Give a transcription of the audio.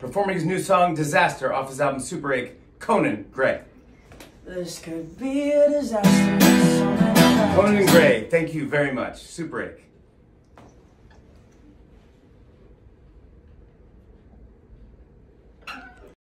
performing his new song Disaster off his album Superache, Conan Gray. This could be a disaster. Conan Gray, thank you very much. Superache.